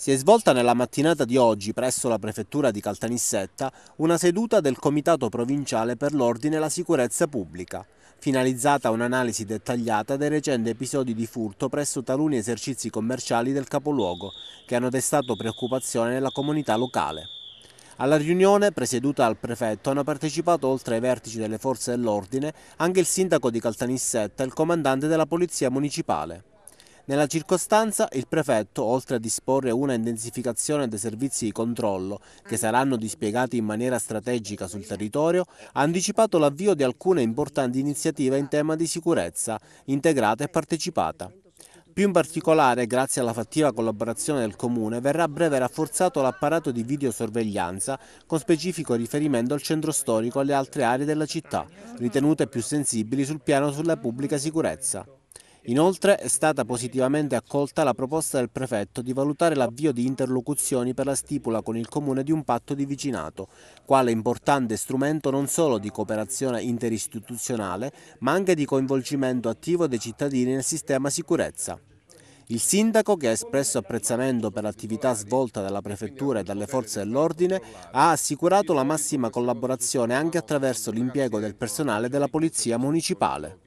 Si è svolta nella mattinata di oggi presso la prefettura di Caltanissetta una seduta del Comitato Provinciale per l'Ordine e la Sicurezza Pubblica, finalizzata a un'analisi dettagliata dei recenti episodi di furto presso taluni esercizi commerciali del capoluogo, che hanno destato preoccupazione nella comunità locale. Alla riunione, presieduta dal prefetto, hanno partecipato oltre ai vertici delle forze dell'ordine anche il sindaco di Caltanissetta e il comandante della polizia municipale. Nella circostanza il prefetto, oltre a disporre una intensificazione dei servizi di controllo che saranno dispiegati in maniera strategica sul territorio, ha anticipato l'avvio di alcune importanti iniziative in tema di sicurezza, integrata e partecipata. Più in particolare, grazie alla fattiva collaborazione del Comune, verrà a breve rafforzato l'apparato di videosorveglianza con specifico riferimento al centro storico e alle altre aree della città, ritenute più sensibili sul piano sulla pubblica sicurezza. Inoltre è stata positivamente accolta la proposta del prefetto di valutare l'avvio di interlocuzioni per la stipula con il Comune di un patto di vicinato, quale importante strumento non solo di cooperazione interistituzionale, ma anche di coinvolgimento attivo dei cittadini nel sistema sicurezza. Il sindaco, che ha espresso apprezzamento per l'attività svolta dalla prefettura e dalle forze dell'ordine, ha assicurato la massima collaborazione anche attraverso l'impiego del personale della polizia municipale.